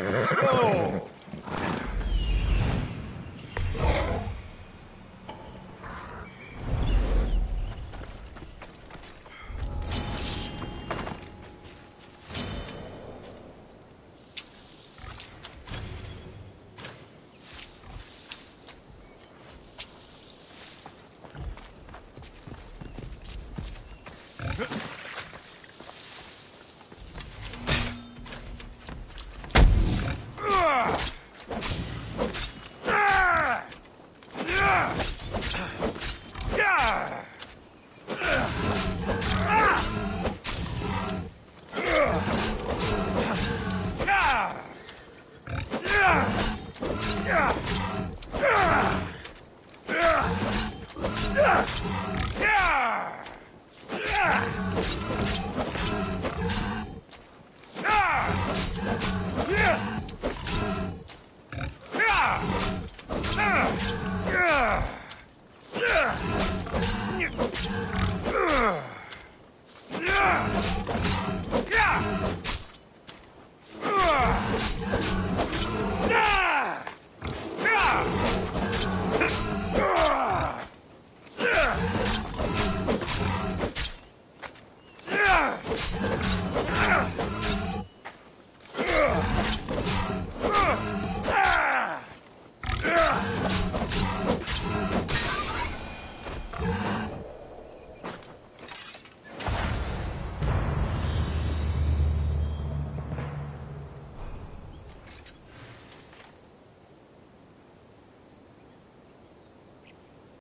Whoa! Huh? Yeah!